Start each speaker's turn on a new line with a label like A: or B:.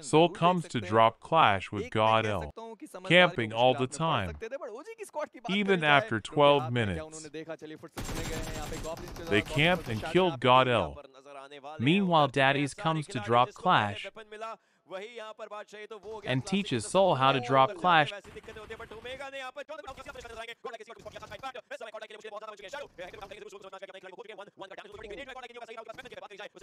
A: Soul comes to drop Clash with God L, camping all the time, even after 12 minutes. They camped and killed God L.
B: Meanwhile, Daddies comes to drop Clash and teaches Soul how to drop Clash.